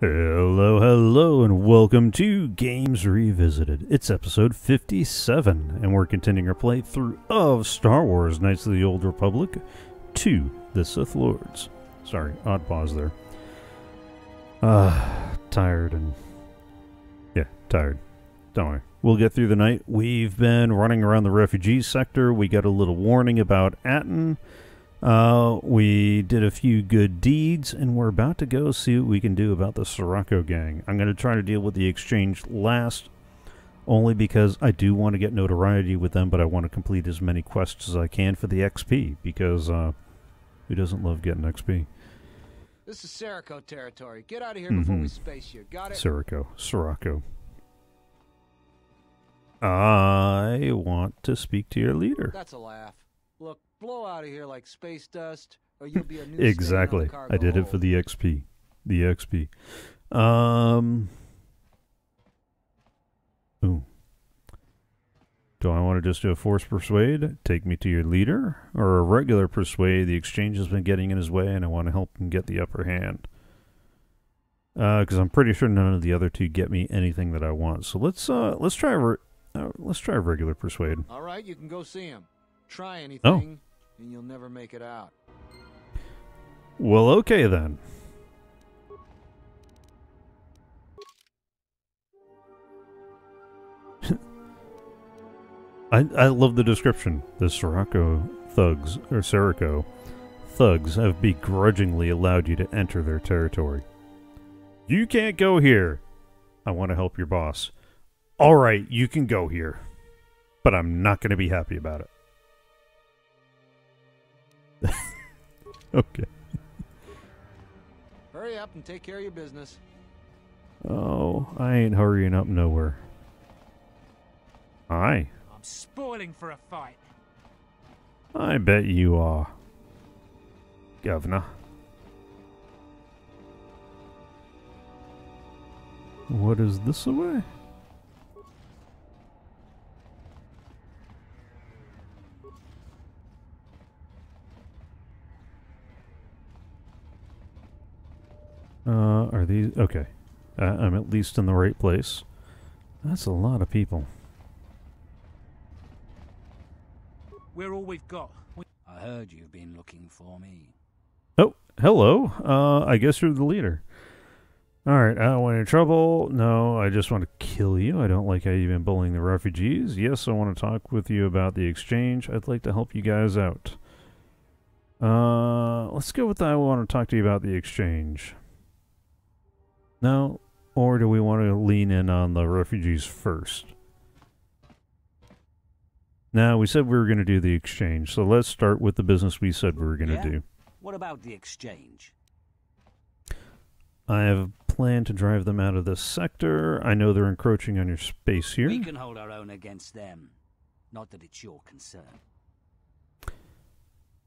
Hello, hello, and welcome to Games Revisited. It's episode 57, and we're continuing our playthrough of Star Wars Knights of the Old Republic 2 The Sith Lords. Sorry, odd pause there. Ah, tired and. Yeah, tired. Don't worry. We'll get through the night. We've been running around the refugee sector. We got a little warning about Atton. Uh, we did a few good deeds, and we're about to go see what we can do about the Serroco gang. I'm going to try to deal with the exchange last, only because I do want to get notoriety with them, but I want to complete as many quests as I can for the XP, because uh, who doesn't love getting XP? This is Serroco territory. Get out of here before Mhm. we space you. Got it? Serroco. Serroco. I want to speak to your leader. That's a laugh. Look, blow out of here like space dust, or you'll be a new stain on the Exactly. I did it for the XP. The XP. Um. Ooh. Do I want to just do a force persuade? Take me to your leader? Or a regular persuade? The exchange has been getting in his way and I want to help him get the upper hand. Because I'm pretty sure none of the other two get me anything that I want. So let's uh let's try uh, let's try a regular persuade. All right, you can go see him. Try anything. Oh. And you'll never make it out. Well, okay then. I I love the description. The Serroco thugs or Serroco thugs have begrudgingly allowed you to enter their territory. You can't go here. I want to help your boss. All right, you can go here, but I'm not going to be happy about it. okay. Hurry up and take care of your business. Oh, I ain't hurrying up nowhere. Aye, I'm spoiling for a fight. I bet you are, Governor. What is this away? Uh, are these okay? Uh, I'm at least in the right place. That's a lot of people. We're all we've got. We- I heard you've been looking for me. Oh, hello. Uh, I guess you're the leader. All right. I don't want any trouble. No, I just want to kill you. I don't like how you've been bullying the refugees. Yes, I want to talk with you about the exchange. I'd like to help you guys out. Uh, let's go with I want to talk to you about the exchange. No, or do we want to lean in on the refugees first? Now, we said we were going to do the exchange, so let's start with the business we said we were going to Yeah? do. What about the exchange? I have a plan to drive them out of this sector. I know they're encroaching on your space here. We can hold our own against them. Not that it's your concern.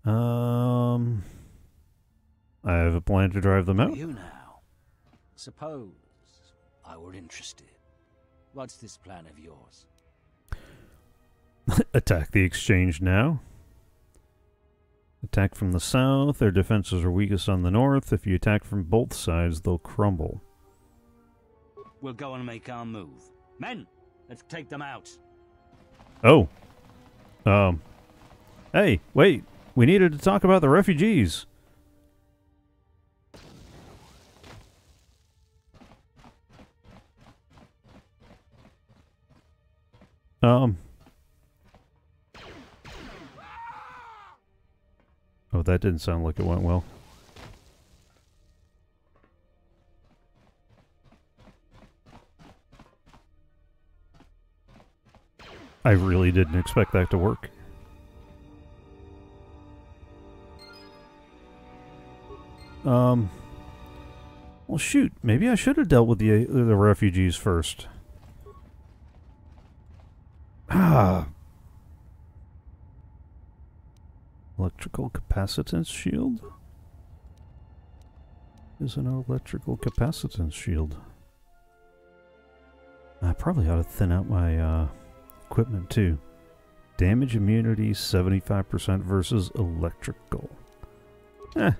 Um, I have a plan to drive them out. You now. Suppose I were interested. What's this plan of yours? Attack the exchange now. Attack from the south. Their defenses are weakest on the north. If you attack from both sides, they'll crumble. We'll go and make our move. Men, let's take them out. Oh. Um. Hey, wait. We needed to talk about the refugees. Um. Oh, that didn't sound like it went well. I really didn't expect that to work. Um. Well, shoot. Maybe I should have dealt with the the refugees first. Ah. Electrical capacitance shield. Is an electrical capacitance shield. I probably ought to thin out my uh, equipment too. Damage immunity 75% versus electrical. Eh.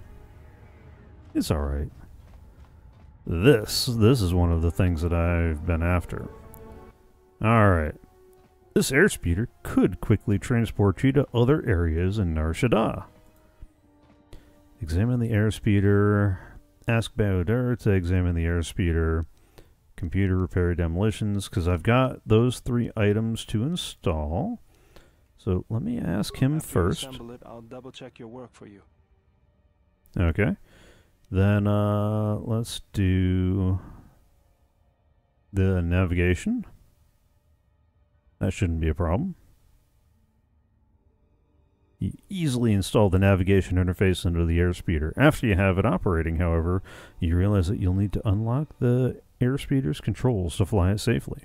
It's alright. This, this is one of the things that I've been after. Alright. This airspeeder could quickly transport you to other areas in Nar Shaddaa. Examine the airspeeder. Ask Bao-Dur to examine the airspeeder. Computer repair demolitions, because I've got those three items to install. So let me ask him After first. it, I'll double check your work for you. Okay. Then uh let's do the navigation. That shouldn't be a problem. You easily install the navigation interface into the airspeeder. After you have it operating, however, you realize that you'll need to unlock the airspeeder's controls to fly it safely.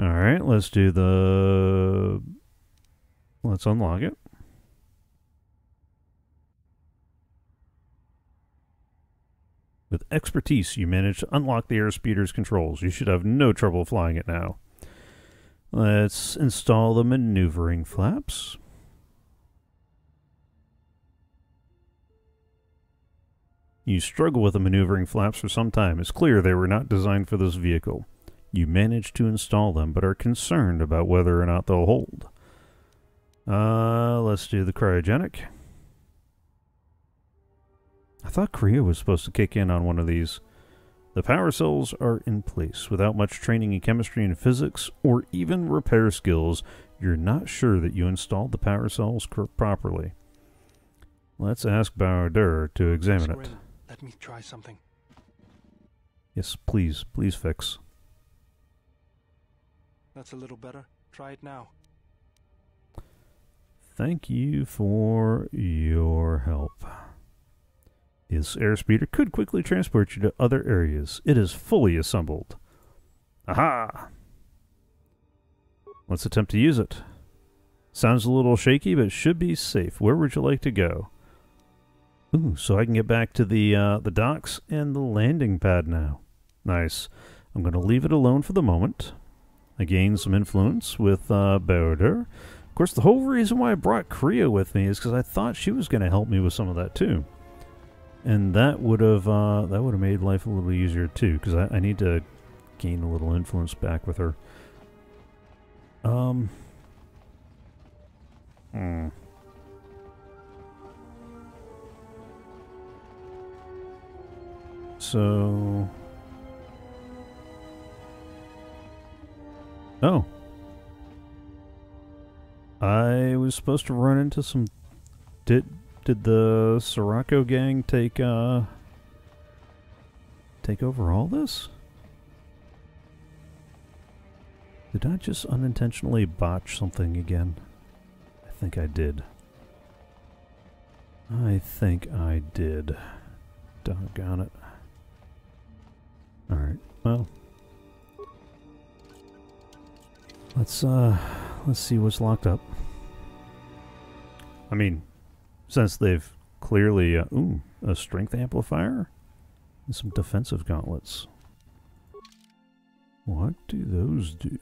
Alright, let's do the... Let's unlock it. With expertise, you manage to unlock the airspeeder's controls. You should have no trouble flying it now. Let's install the maneuvering flaps. You struggle with the maneuvering flaps for some time. It's clear they were not designed for this vehicle. You managed to install them, but are concerned about whether or not they'll hold. Uh, let's do the cryogenic. I thought Kreia was supposed to kick in on one of these. The power cells are in place. Without much training in chemistry and physics, or even repair skills, you're not sure that you installed the power cells properly. Let's ask Bao-Dur to examine it. Let me try something. Yes, please, please fix. That's a little better. Try it now. Thank you for your help. This airspeeder could quickly transport you to other areas. It is fully assembled. Aha! Let's attempt to use it. Sounds a little shaky, but should be safe. Where would you like to go? Ooh, so I can get back to the uh, the docks and the landing pad now. Nice. I'm going to leave it alone for the moment. I gained some influence with uh. Of course, the whole reason why I brought Kreia with me is because I thought she was going to help me with some of that too, and that would have uh, that would have made life a little easier too. Because I, I need to gain a little influence back with her. Um. Hmm. So. Oh. I was supposed to run into some. Did did the Serroco gang take uh take over all this? Did I just unintentionally botch something again? I think I did. I think I did. Doggone it. Alright, well. Let's uh let's see what's locked up. I mean, since they've clearly uh, ooh, a strength amplifier and some defensive gauntlets. What do those do?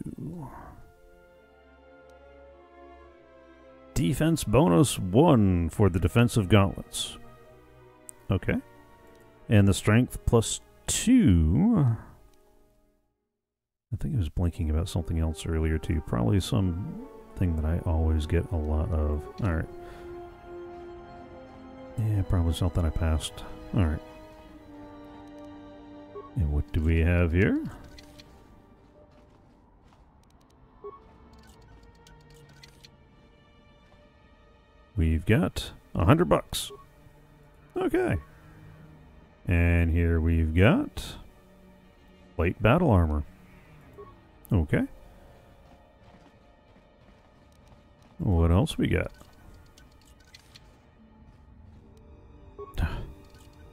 Defense bonus 1 for the defensive gauntlets. Okay. And the strength plus 2 I think I was blinking about something else earlier too. Probably something that I always get a lot of. Alright. Yeah, probably something I passed. Alright. And what do we have here? We've got a hundred bucks. Okay. And here we've got light battle armor. Okay. What else we got?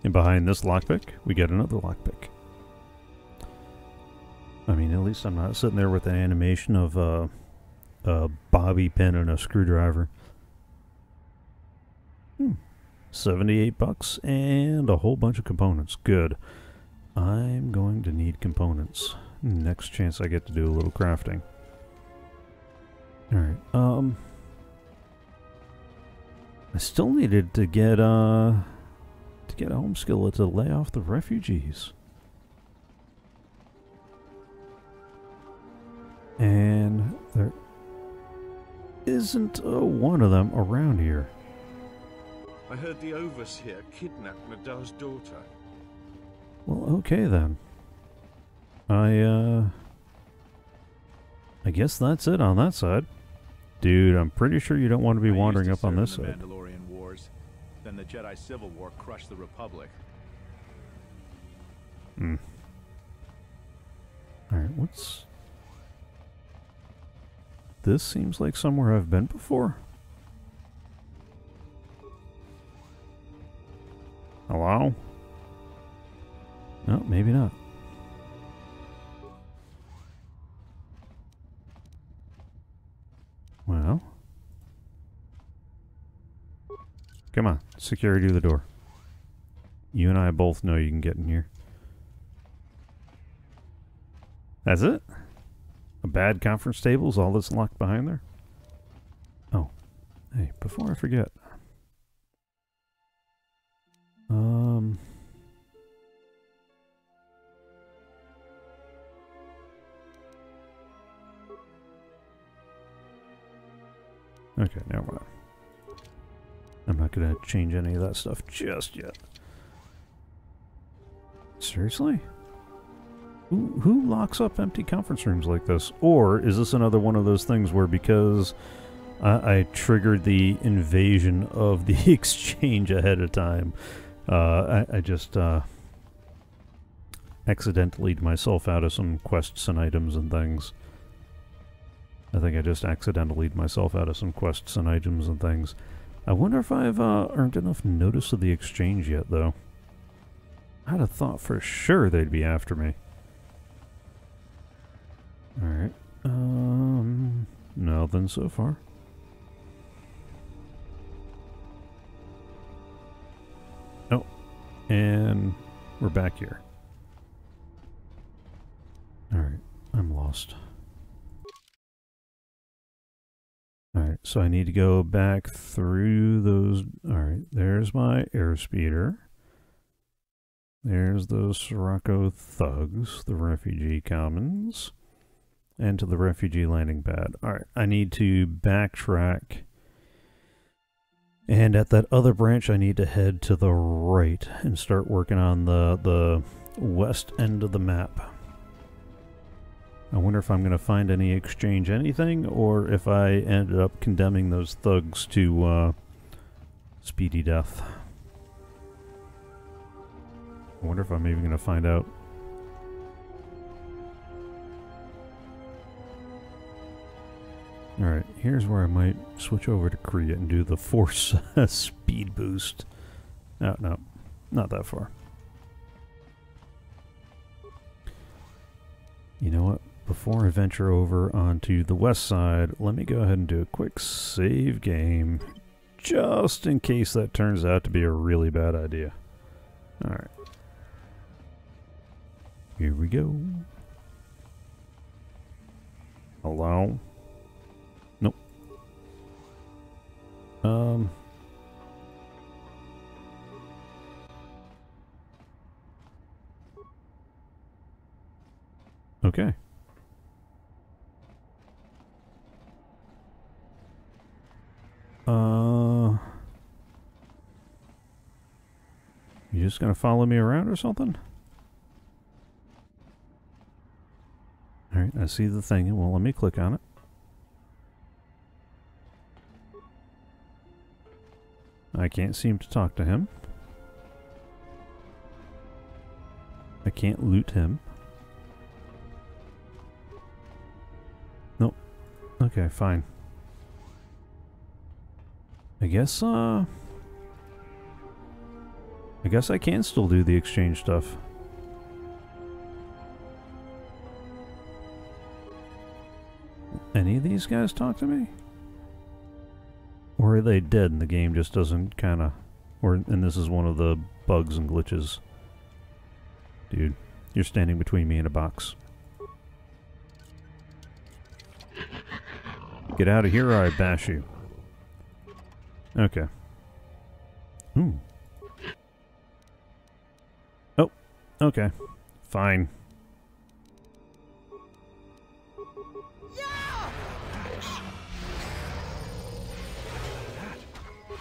And behind this lockpick, we get another lockpick. I mean, at least I'm not sitting there with an animation of uh, a bobby pin and a screwdriver. Hmm. 78 bucks and a whole bunch of components. Good. I'm going to need components. Next chance I get to do a little crafting. Alright, um... I still needed to get, uh... to get Homeskilla to lay off the refugees. And there isn't a one of them around here. I heard the overseer kidnapped Nada's daughter. Well, okay then. I, uh... I guess that's it on that side. Dude, I'm pretty sure you don't want to be I wandering to up on this side. The Jedi Civil War crushed the Republic. Hmm. Alright, what's... This seems like somewhere I've been before. Hello? No, maybe not. Well. Come on, security to the door. You and I both know you can get in here. That's it? A bad conference table is all that's locked behind there? Oh. Hey, before I forget. Change any of that stuff just yet. Seriously? Who, who locks up empty conference rooms like this? Or is this another one of those things where because I, I triggered the invasion of the exchange ahead of time, uh, I, I just uh, accidentally myself out of some quests and items and things. I think I just accidentally myself out of some quests and items and things. I wonder if I've uh, earned enough notice of the exchange yet, though. I'd have thought for sure they'd be after me. Alright. Um, nothing so far. Oh, and we're back here. Alright, I'm lost. Alright, so I need to go back through those. Alright, there's my airspeeder. There's those Serroco thugs, the refugee commons, and to the refugee landing pad. Alright, I need to backtrack. And at that other branch, I need to head to the right and start working on the, the west end of the map. I wonder if I'm going to find any exchange anything, or if I ended up condemning those thugs to uh, speedy death. I wonder if I'm even going to find out. Alright, here's where I might switch over to Kreia and do the force speed boost. No, no, not that far. You know what? Before I venture over onto the west side, let me go ahead and do a quick save game. Just in case that turns out to be a really bad idea. Alright. Here we go. Hello? Nope. Um. Okay. Uh. You just gonna follow me around or something? Alright, I see the thing. Well, let me click on it. I can't seem to talk to him. I can't loot him. Nope. Okay, fine. I guess, uh... I guess I can still do the exchange stuff. Any of these guys talk to me? Or are they dead and the game just doesn't kind of... Or, and this is one of the bugs and glitches. Dude, you're standing between me and a box. Get out of here or I bash you. Okay. Ooh. Oh, okay. Fine.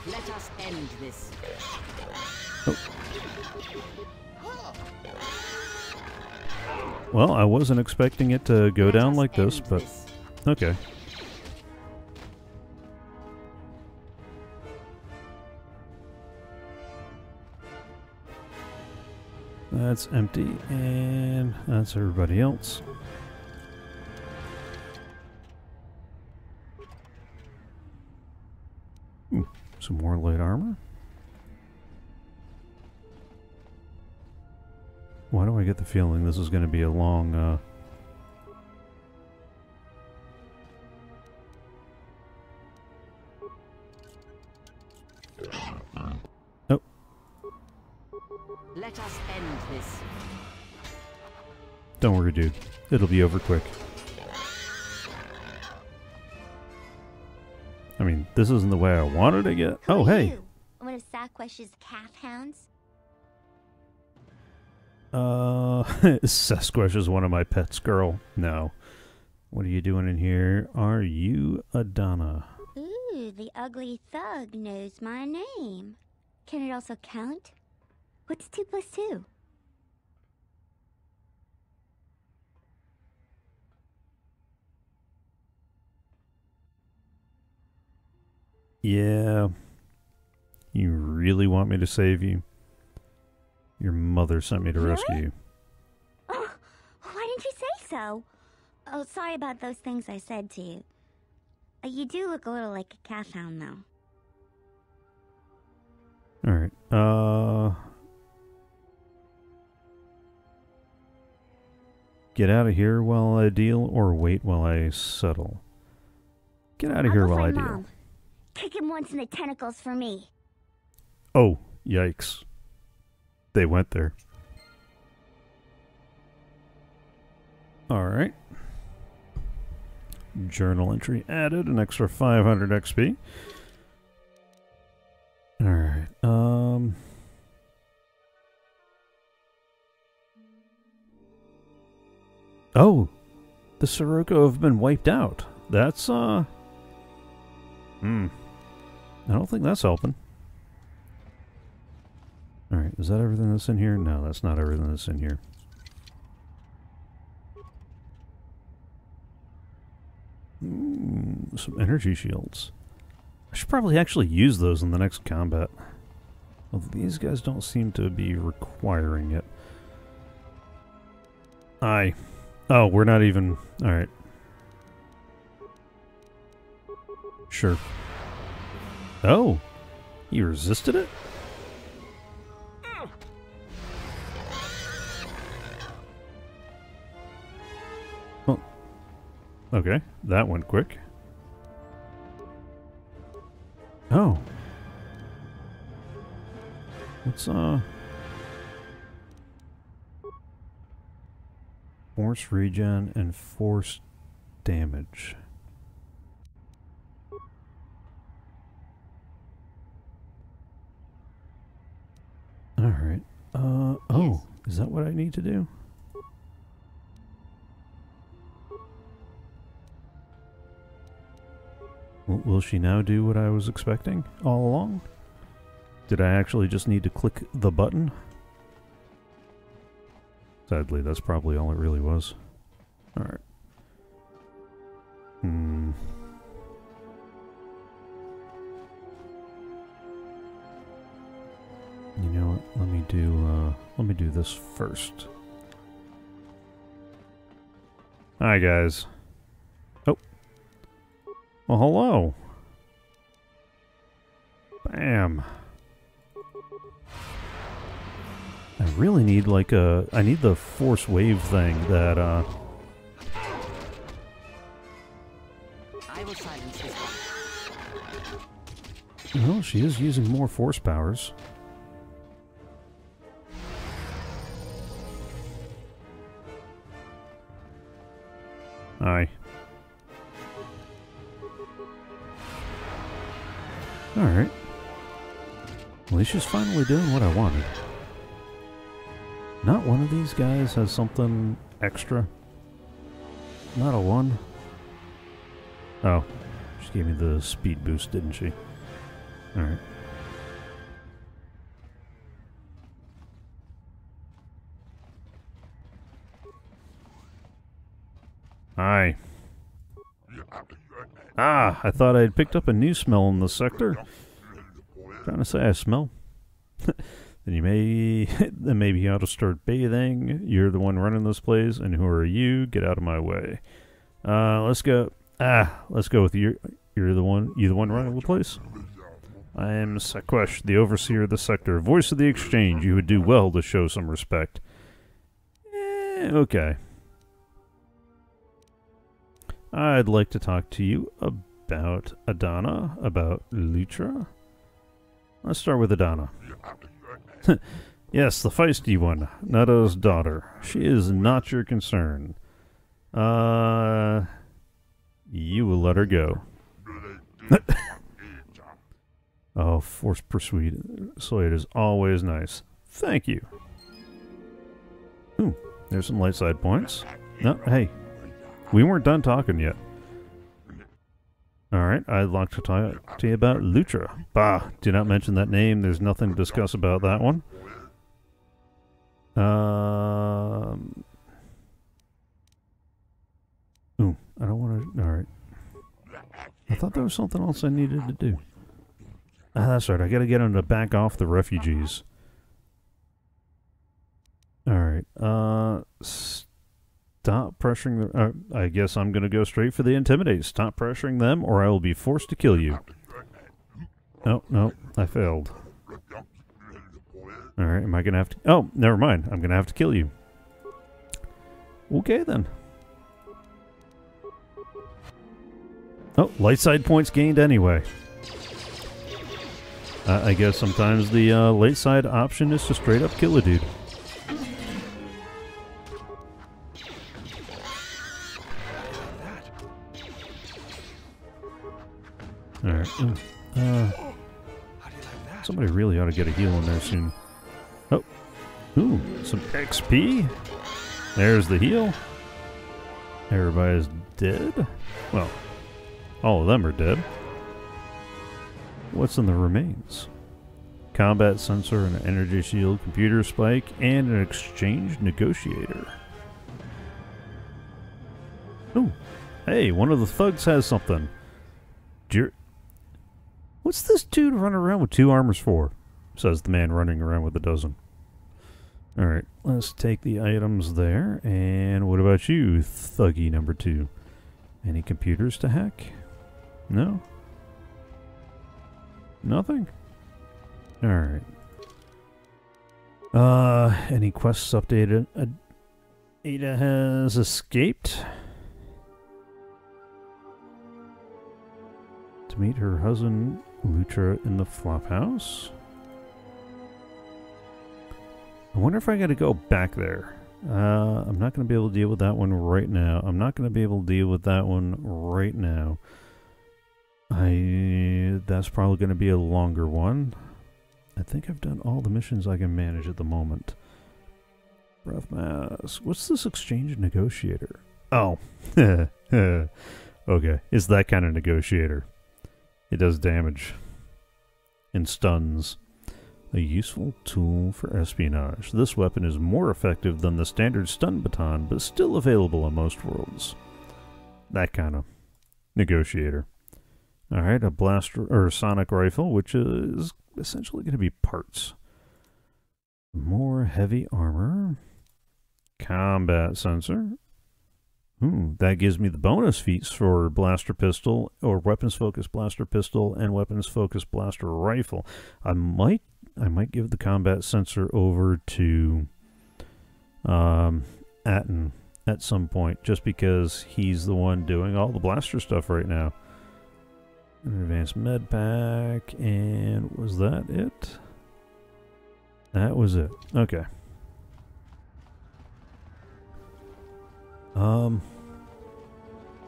Let us end this. Oh. Well, I wasn't expecting it to go Let down like this, but okay. That's empty, and that's everybody else. Ooh, some more light armor. Why do I get the feeling this is going to be a long, uh... Don't worry, dude. It'll be over quick. I mean, this isn't the way I wanted to get. Who Oh, hey. you? One of Saquesh's kath hounds? Uh, Sasquatch is one of my pets, girl. No. What are you doing in here? Are you Adana? Ooh, the ugly thug knows my name. Can it also count? What's two plus two? Yeah. You really want me to save you? Your mother sent me to Really? rescue you. Oh, why didn't you say so? Oh, sorry about those things I said to you. Uh, you do look a little like a kath hound, though. Alright. Uh. Get out of here while I deal, or wait while I settle. Get out of I'll here while I deal. Mom. Kick him once in the tentacles for me. Oh, yikes. They went there. Alright. Journal entry added, an extra 500 XP. Alright, um. Oh! The Serroco have been wiped out. That's, uh. Hmm. I don't think that's helping. Alright, is that everything that's in here? No, that's not everything that's in here. Mm, some energy shields. I should probably actually use those in the next combat. Well, these guys don't seem to be requiring it. I... Oh, we're not even... Alright. Sure. Oh! He resisted it? Oh. Okay, that went quick. Oh. Let's, uh... Force regen and force damage. Alright. Uh, oh. Is that what I need to do? Will she now do what I was expecting all along? Did I actually just need to click the button? Sadly, that's probably all it really was. Alright. Do, uh, let me do this first. Hi, guys. Oh. Well, hello. Bam. I really need like a I need the force wave thing that uh I will silence this well she is using more force powers. Aye. Alright. She's finally doing what I wanted. Not one of these guys has something extra. Not a one. Oh, she gave me the speed boost, didn't she? All Hi. Ah, I thought I'd picked up a new smell in the sector. Trying to say I smell. then you may then maybe you ought to start bathing. You're the one running this place, and who are you? Get out of my way. Uh, let's go. Ah, let's go with you. You're the one. You the one running the place. I am Saquesh, the overseer of the sector, voice of the exchange. You would do well to show some respect. Eh, okay. I'd like to talk to you about Adana, about Lutra. Let's start with Adana. yes, the feisty one, Neto's daughter. She is not your concern. Uh, you will let her go. oh, force persuade. Slade is always nice. Thank you. Ooh, there's some light side points. No, hey, we weren't done talking yet. Alright, I'd like to talk to you about Lutra. Bah, do not mention that name. There's nothing to discuss about that one. Um. Ooh, I don't want to. Alright. I thought there was something else I needed to do. Ah, that's right. I gotta get them to back off the refugees. Alright. Uh. Stop pressuring the. Uh, I guess I'm going to go straight for the intimidate. Stop pressuring them, or I will be forced to kill you. No, no, I failed. Alright, am I going to have to. Oh, never mind. I'm going to have to kill you. Okay, then. Oh, light side points gained anyway. Uh, I guess sometimes the uh, late side option is to straight up kill a dude. Alright. Uh, somebody really ought to get a heal in there soon. Oh. Ooh, some XP. There's the heal. Everybody's dead. Well, all of them are dead. What's in the remains? Combat sensor, an energy shield, computer spike, and an exchange negotiator. Ooh. Hey, one of the thugs has something. Dear, What's this dude running around with two armors for? Says the man running around with a dozen. Alright, let's take the items there. And what about you, thuggy number two? Any computers to hack? No? Nothing? Alright. Uh, any quests updated? Uh, Ada has escaped. To meet her husband Lutra in the flophouse. I wonder if I got to go back there. Uh, I'm not going to be able to deal with that one right now. I'm not going to be able to deal with that one right now. I that's probably going to be a longer one. I think I've done all the missions I can manage at the moment. Breath mask. What's this exchange negotiator? Oh, okay. It's that kind of negotiator. It does damage and stuns. A useful tool for espionage. This weapon is more effective than the standard stun baton, but still available on most worlds. That kind of negotiator. Alright, a blaster or sonic rifle, which is essentially going to be parts. More heavy armor. Combat sensor. Hmm, that gives me the bonus feats for blaster pistol or weapons focused blaster pistol and weapons focused blaster rifle. I might I might give the combat sensor over to um, Atton at some point just because he's the one doing all the blaster stuff right now. An advanced med pack and was that it? That was it. Okay. Um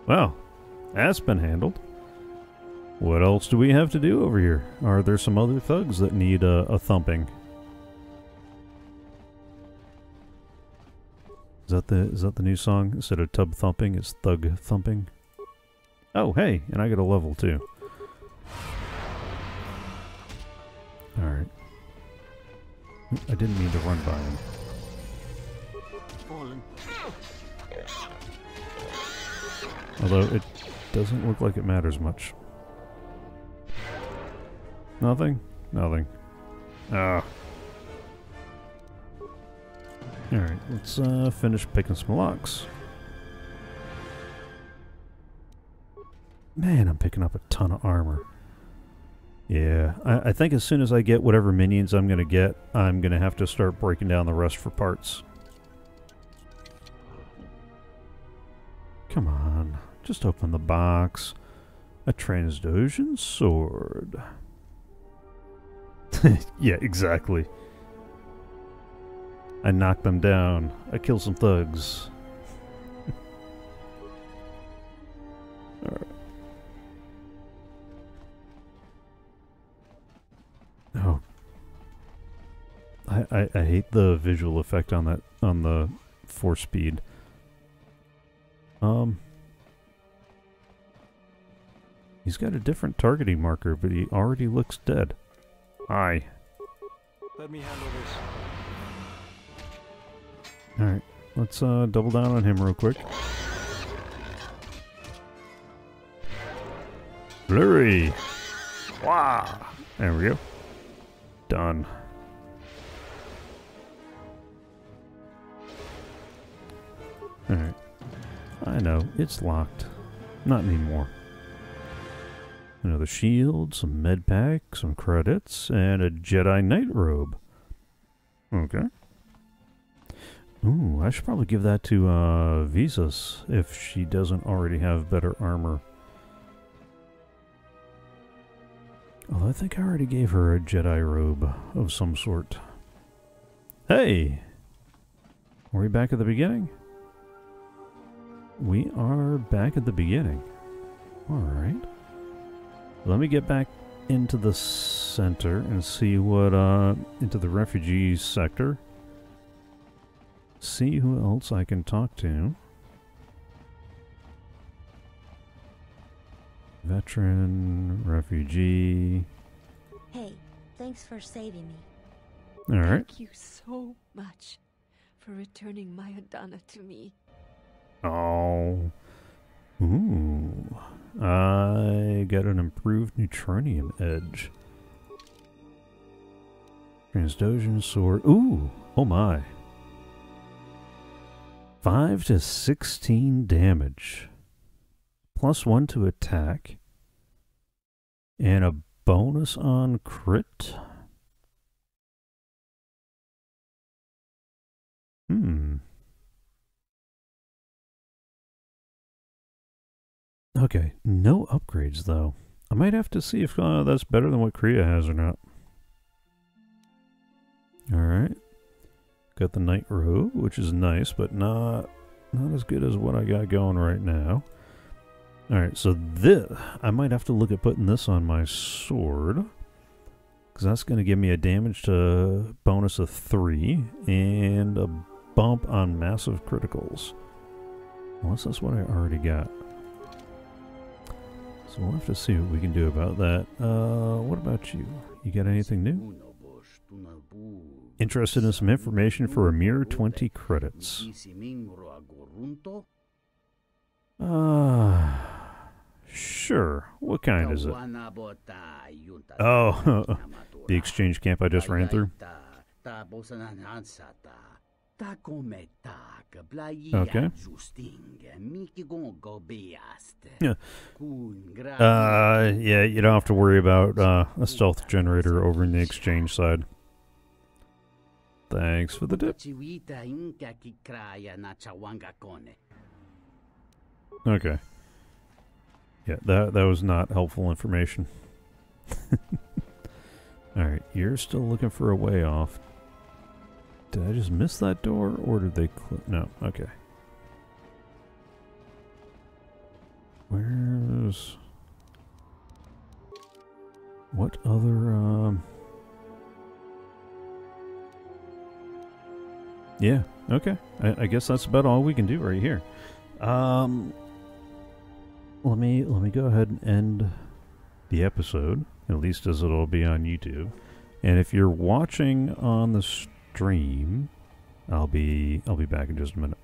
well, that's been handled. What else do we have to do over here? Are there some other thugs that need a, a thumping? Is that the is that the new song? Instead of tub thumping, it's thug thumping. Oh, hey, and I get a level too. All right. I didn't mean to run by him. Although it doesn't look like it matters much. Nothing? Nothing. Ah. Alright, let's uh, finish picking some locks. Man, I'm picking up a ton of armor. Yeah, I, I think as soon as I get whatever minions I'm going to get, I'm going to have to start breaking down the rest for parts. Come on, just open the box. A Transdosion sword. yeah, exactly. I knock them down. I kill some thugs. Oh. I, I, I hate the visual effect on that on the force speed. Um He's got a different targeting marker, but he already looks dead. Aye. Let me handle this. Alright, let's uh, double down on him real quick. Blurry! Wow! There we go. Done. I know, it's locked. Not anymore. Another shield, some med pack, some credits, and a Jedi Knight robe. Okay. Ooh, I should probably give that to uh, Visas if she doesn't already have better armor. Although I think I already gave her a Jedi robe of some sort. Hey! Are we back at the beginning? We are back at the beginning. Alright. Let me get back into the center and see what, uh, into the refugees sector. See who else I can talk to. Veteran, refugee. Hey, thanks for saving me. Alright. Thank you so much for returning my Adana to me. Oh. Ooh. I got an improved neutronium edge. Transdosion sword. Ooh. Oh my. 5 to 16 damage. Plus 1 to attack. And a bonus on crit. Hmm. Okay, no upgrades though. I might have to see if uh, that's better than what Kreia has or not. Alright. Got the Knight Robe, which is nice, but not not as good as what I got going right now. Alright, so this, I might have to look at putting this on my sword. Because that's going to give me a damage to bonus of 3 and a bump on massive criticals. Unless that's what I already got. So we'll have to see what we can do about that. Uh, what about you? You got anything new? Interested in some information for a mere 20 credits. Uh, sure. What kind is it? Oh, the exchange camp I just ran through. Okay. Yeah. Uh, yeah, you don't have to worry about uh, a stealth generator over in the exchange side. Thanks for the tip. Okay. Yeah, that that was not helpful information. Alright, you're still looking for a way off. Did I just miss that door, or did they No, okay. Where's... What other, um... Yeah. Okay. I, I guess that's about all we can do right here. Um, let me let me go ahead and end the episode, at least as it'll be on YouTube. And if you're watching on the stream, I'll be I'll be back in just a minute.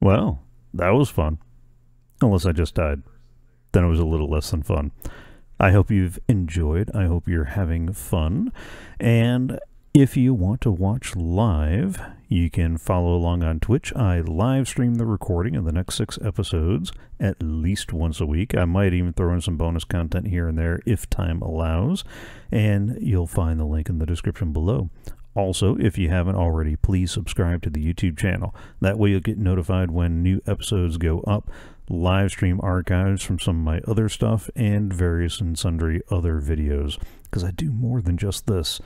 Well, that was fun. Unless I just died. Then it was a little less than fun. I hope you've enjoyed. I hope you're having fun. And if you want to watch live, you can follow along on Twitch. I live stream the recording of the next six episodes at least once a week. I might even throw in some bonus content here and there if time allows. And you'll find the link in the description below. Also, if you haven't already, please subscribe to the YouTube channel. That way you'll get notified when new episodes go up, live stream archives from some of my other stuff, and various and sundry other videos. Because I do more than just this.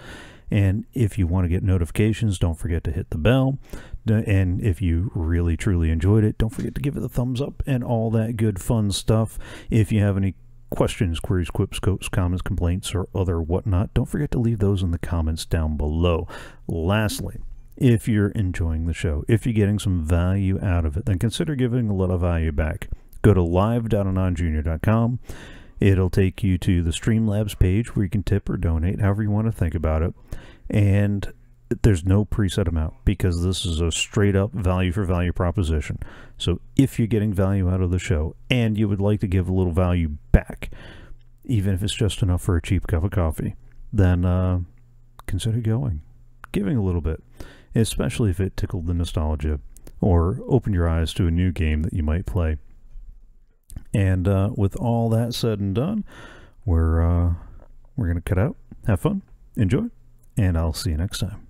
And if you want to get notifications, don't forget to hit the bell. And if you really truly enjoyed it, don't forget to give it a thumbs up and all that good fun stuff. If you have any questions, queries, quips, quotes, comments, complaints, or other whatnot, don't forget to leave those in the comments down below. Lastly, if you're enjoying the show, if you're getting some value out of it, then consider giving a little value back. Go to live.anonjr.com. It'll take you to the Streamlabs page where you can tip or donate, however you want to think about it. And there's no preset amount because this is a straight up value for value proposition. So if you're getting value out of the show and you would like to give a little value back, even if it's just enough for a cheap cup of coffee, then uh, consider going, giving a little bit, especially if it tickled the nostalgia or opened your eyes to a new game that you might play. And uh, with all that said and done, we're uh, we're gonna cut out. Have fun, enjoy, and I'll see you next time.